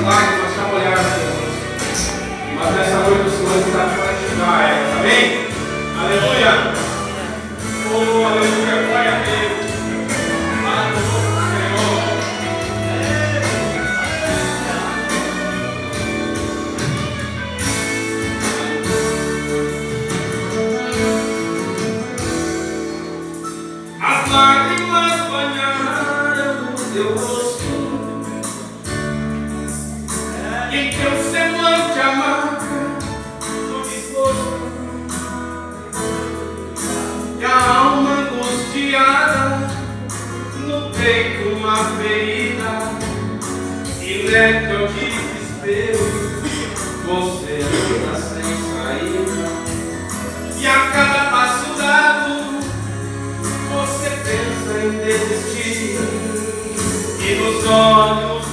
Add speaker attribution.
Speaker 1: as lágrimas já molharam seu rosto. Mas nessa noite o Senhor está para enxugar elas. Amém? Aleluia! Oh, aleluia! Glória a Deus! As lágrimas banharam o teu rosto E em teu semblante amarga, estou disposto e a alma angustiada no peito uma ferida. E neto eu desespero. Você anda sem saída. E a cada passo dado você pensa em desistir. E nos olhos